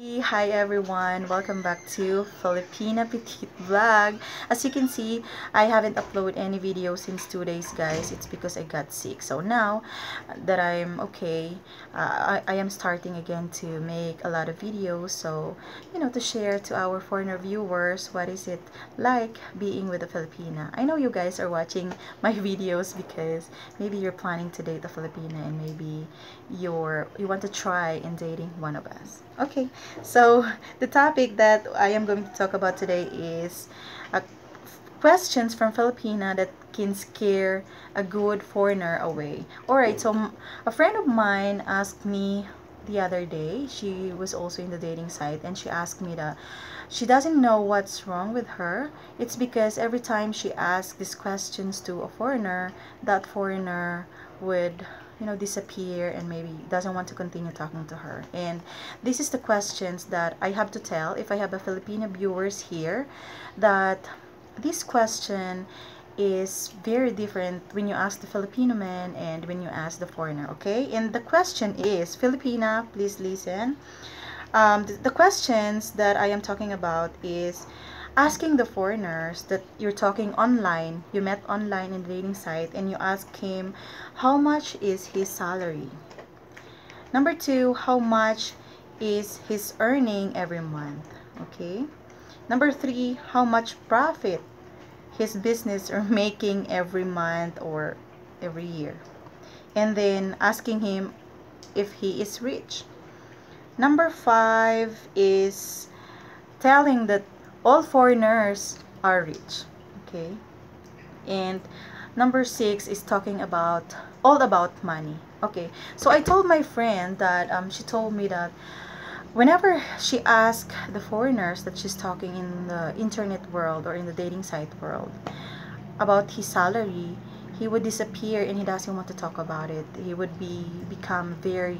Yeah. Hi everyone, welcome back to Filipina Petite Vlog. As you can see, I haven't uploaded any video since two days guys. It's because I got sick. So now that I'm okay, uh, I, I am starting again to make a lot of videos. So, you know, to share to our foreigner viewers what is it like being with a Filipina. I know you guys are watching my videos because maybe you're planning to date a Filipina and maybe you're, you want to try in dating one of us. Okay, so the topic that I am going to talk about today is uh, questions from Filipina that can scare a good foreigner away. Alright, so a friend of mine asked me the other day, she was also in the dating site, and she asked me that she doesn't know what's wrong with her. It's because every time she asks these questions to a foreigner, that foreigner would you know disappear and maybe doesn't want to continue talking to her. And this is the questions that i have to tell if i have a filipino viewers here that this question is very different when you ask the filipino man and when you ask the foreigner okay? And the question is filipina please listen. Um, the, the questions that i am talking about is asking the foreigners that you're talking online, you met online in the dating site, and you ask him how much is his salary. Number two, how much is his earning every month. Okay. Number three, how much profit his business are making every month or every year. And then asking him if he is rich. Number five is telling that all foreigners are rich okay? And number six is talking about all about money okay? So i told my friend that um, she told me that whenever she asked the foreigners that she's talking in the internet world or in the dating site world about his salary he would disappear and he doesn't want to talk about it. He would be become very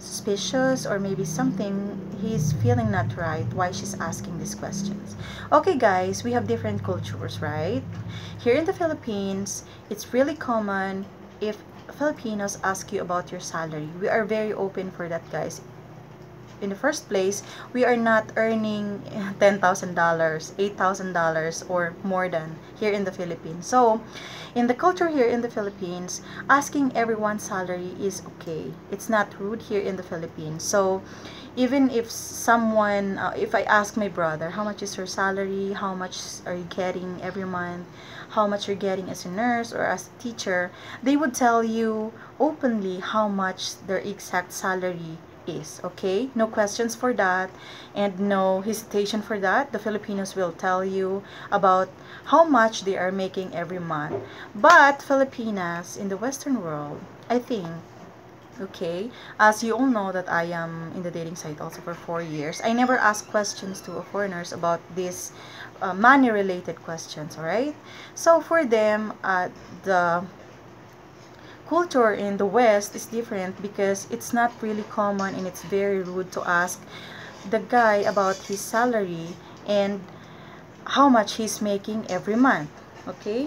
suspicious or maybe something he's feeling not right why she's asking these questions. Okay guys we have different cultures right? Here in the philippines it's really common if filipinos ask you about your salary. We are very open for that guys in the first place, we are not earning $10,000, $8,000 or more than here in the Philippines. So, in the culture here in the Philippines, asking everyone's salary is okay. It's not rude here in the Philippines. So, even if someone, uh, if I ask my brother, how much is your salary? How much are you getting every month? How much you're getting as a nurse or as a teacher? They would tell you openly how much their exact salary is okay? No questions for that and no hesitation for that. The Filipinos will tell you about how much they are making every month. But Filipinas in the western world I think okay as you all know that I am in the dating site also for four years I never ask questions to foreigners about this uh, money related questions alright so for them uh, the culture in the West is different because it's not really common and it's very rude to ask the guy about his salary and how much he's making every month. Okay?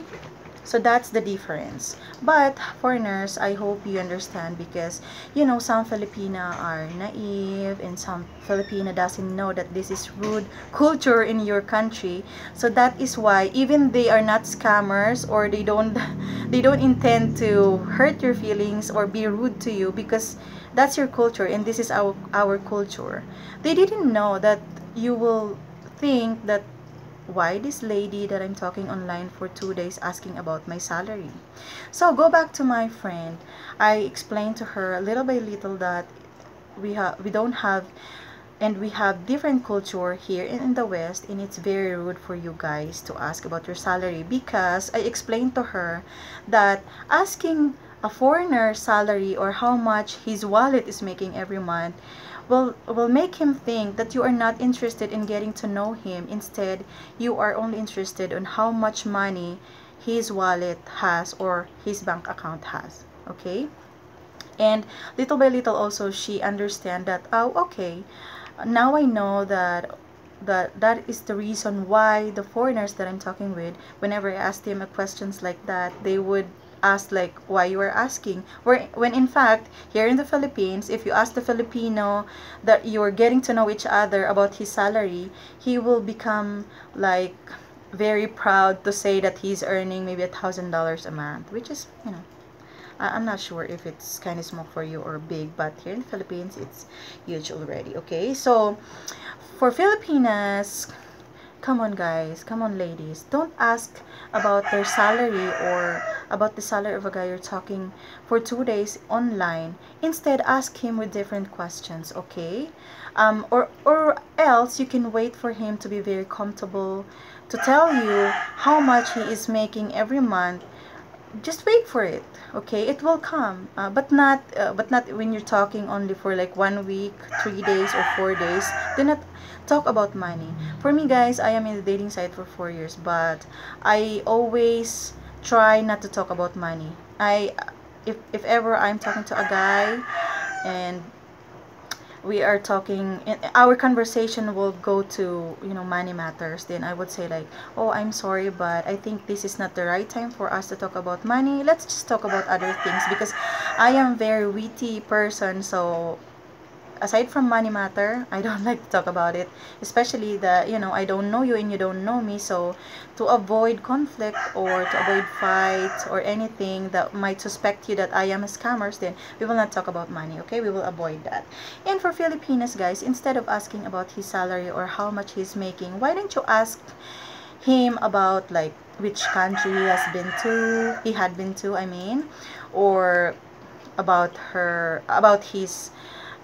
So that's the difference. But foreigners, I hope you understand because you know some Filipina are naive and some Filipina doesn't know that this is rude culture in your country. So that is why even they are not scammers or they don't they don't intend to hurt your feelings or be rude to you because that's your culture and this is our our culture. They didn't know that you will think that why this lady that I'm talking online for two days asking about my salary. So go back to my friend. I explained to her little by little that we have we don't have and we have different culture here in the west and it's very rude for you guys to ask about your salary because I explained to her that asking a foreigner's salary or how much his wallet is making every month will will make him think that you are not interested in getting to know him. Instead you are only interested on how much money his wallet has or his bank account has okay? And little by little also she understand that oh okay now i know that that that is the reason why the foreigners that i'm talking with whenever i ask them questions like that they would ask like why you are asking. Where when in fact here in the Philippines if you ask the Filipino that you're getting to know each other about his salary he will become like very proud to say that he's earning maybe a thousand dollars a month which is you know I'm not sure if it's kind of small for you or big but here in the Philippines it's huge already okay? So for Filipinas come on guys come on ladies don't ask about their salary or about the salary of a guy you're talking for two days online. Instead ask him with different questions okay? Um, or or else you can wait for him to be very comfortable to tell you how much he is making every month. Just wait for it okay? It will come uh, but not uh, but not when you're talking only for like one week three days or four days. Do not talk about money. For me guys i am in the dating site for four years but i always try not to talk about money. I if, if ever i'm talking to a guy and we are talking our conversation will go to you know money matters then i would say like oh i'm sorry but i think this is not the right time for us to talk about money. Let's just talk about other things because i am very witty person so aside from money matter i don't like to talk about it. Especially that you know i don't know you and you don't know me. So to avoid conflict or to avoid fight or anything that might suspect you that i am a scammers then we will not talk about money okay? We will avoid that. And for filipinos guys instead of asking about his salary or how much he's making why don't you ask him about like which country he has been to he had been to i mean or about her about his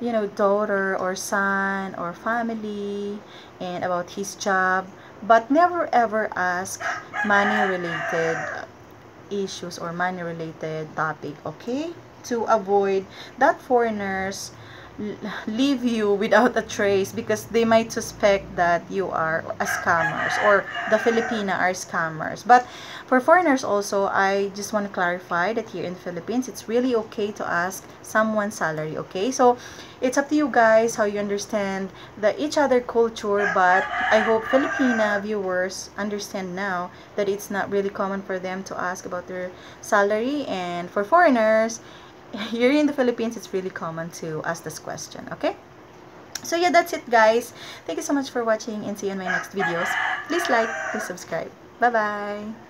you know daughter or son or family and about his job but never ever ask money related issues or money related topic okay? To avoid that foreigners leave you without a trace because they might suspect that you are a scammers or the Filipina are scammers. But for foreigners also, I just want to clarify that here in the Philippines, it's really okay to ask someone's salary, okay? So, it's up to you guys how you understand the each other culture, but I hope Filipina viewers understand now that it's not really common for them to ask about their salary and for foreigners, here in the Philippines, it's really common to ask this question, okay? So yeah, that's it guys. Thank you so much for watching and see you in my next videos. Please like, please subscribe. Bye-bye!